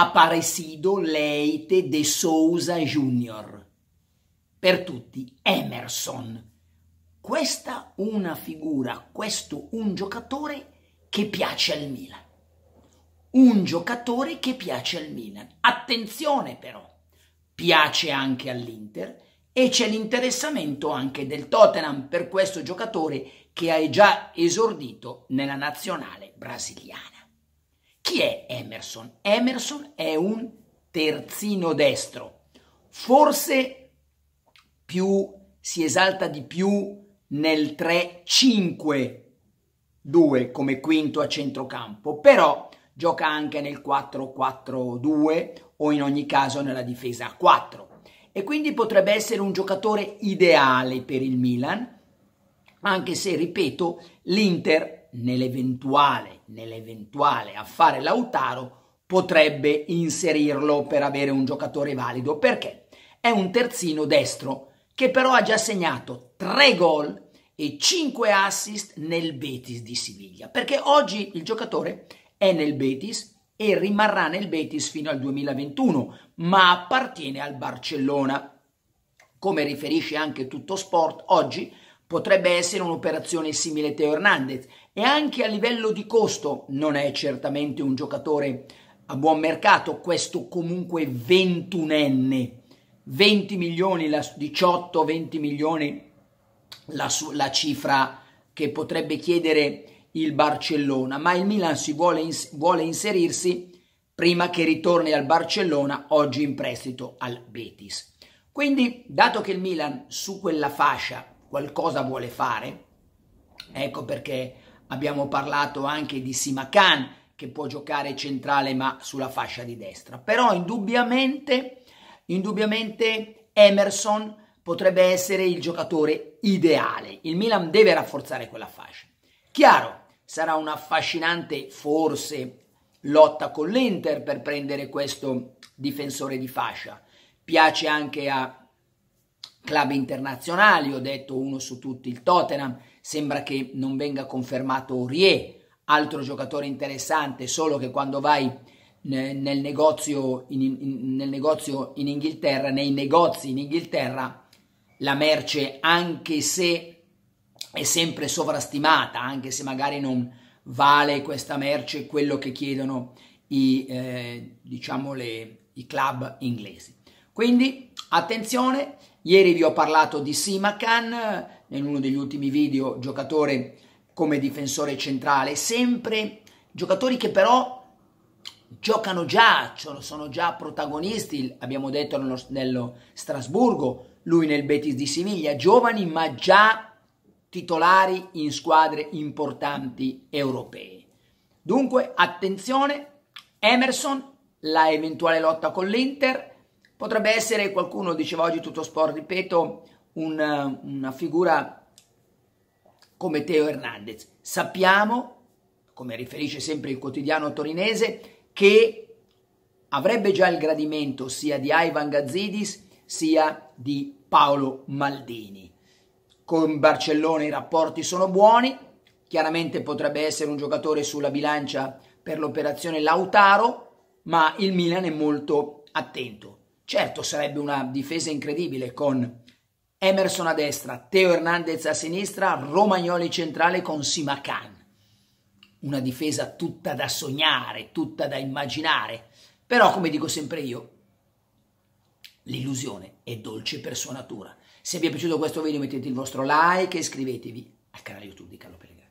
Aparecido Leite de Souza Jr. Per tutti Emerson. Questa una figura, questo un giocatore che piace al Milan. Un giocatore che piace al Milan. Attenzione però, piace anche all'Inter e c'è l'interessamento anche del Tottenham per questo giocatore che ha già esordito nella nazionale brasiliana. Chi è Emerson? Emerson è un terzino destro, forse più si esalta di più nel 3-5-2 come quinto a centrocampo, però gioca anche nel 4-4-2 o in ogni caso nella difesa a 4 e quindi potrebbe essere un giocatore ideale per il Milan, anche se, ripeto, l'Inter nell'eventuale, nell'eventuale affare Lautaro potrebbe inserirlo per avere un giocatore valido. Perché? È un terzino destro che però ha già segnato 3 gol e 5 assist nel Betis di Siviglia. Perché oggi il giocatore è nel Betis e rimarrà nel Betis fino al 2021, ma appartiene al Barcellona. Come riferisce anche Tutto Sport, oggi potrebbe essere un'operazione simile a Teo Hernandez. E anche a livello di costo non è certamente un giocatore a buon mercato, questo comunque ventunenne, 20 milioni, 18-20 milioni la, la, cifra che potrebbe chiedere il Barcellona, ma il Milan si vuole, ins- vuole inserirsi prima che ritorni al Barcellona, oggi in prestito al Betis. Quindi, dato che il Milan su quella fascia qualcosa vuole fare. Ecco perché abbiamo parlato anche di Simacan che può giocare centrale ma sulla fascia di destra. Però indubbiamente, indubbiamente Emerson potrebbe essere il giocatore ideale. Il Milan deve rafforzare quella fascia. Chiaro, sarà un'affascinante forse lotta con l'Inter per prendere questo difensore di fascia. Piace anche a club internazionali, ho detto uno su tutti il Tottenham, sembra che non venga confermato Rie, altro giocatore interessante, solo che quando vai nel negozio in, in, nel negozio in Inghilterra, nei negozi in Inghilterra, la merce, anche se è sempre sovrastimata, anche se magari non vale questa merce quello che chiedono i, eh, diciamo le, i club inglesi. Quindi attenzione, Ieri vi ho parlato di Simakan, in uno degli ultimi video, giocatore come difensore centrale, sempre giocatori che però giocano già, sono già protagonisti, abbiamo detto nello, nello Strasburgo, lui nel Betis di Siviglia, giovani ma già titolari in squadre importanti europee. Dunque, attenzione, Emerson, la eventuale lotta con l'Inter, Potrebbe essere, qualcuno diceva oggi tutto sport, ripeto, un, una figura come Teo Hernandez. Sappiamo, come riferisce sempre il quotidiano torinese, che avrebbe già il gradimento sia di Ivan Gazzidis sia di Paolo Maldini. Con Barcellona i rapporti sono buoni, chiaramente potrebbe essere un giocatore sulla bilancia per l'operazione Lautaro, ma il Milan è molto attento. Certo sarebbe una difesa incredibile con Emerson a destra, Teo Hernandez a sinistra, Romagnoli centrale con Simacan. Una difesa tutta da sognare, tutta da immaginare. Però, come dico sempre io, l'illusione è dolce per sua natura. Se vi è piaciuto questo video mettete il vostro like e iscrivetevi al canale YouTube di Carlo Pellegrini.